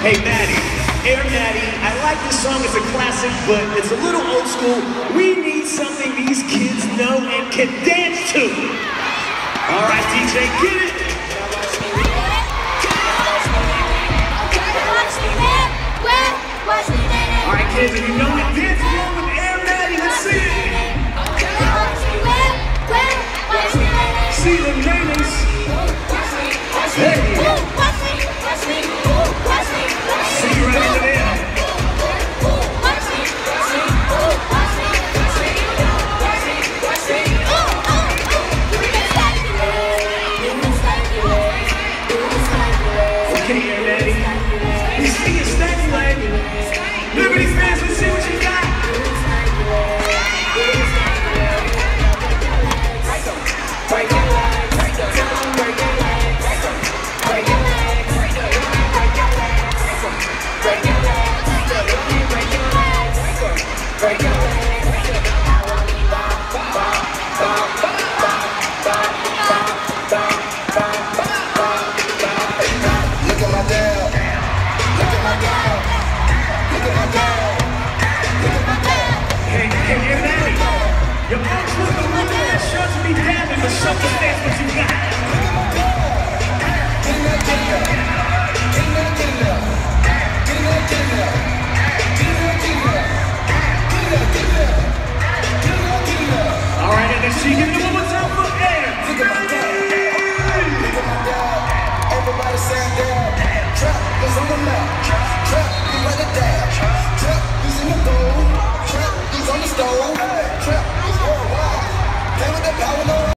Hey, Maddie, Air Maddie, I like this song, it's a classic, but it's a little old school. We need something these kids know and can dance to. All right, DJ, get it. All right, kids, if you know it, dance along with Air Maddie. Let's see it. She. Everybody saying damn. Trap is on the map. Trap is like a.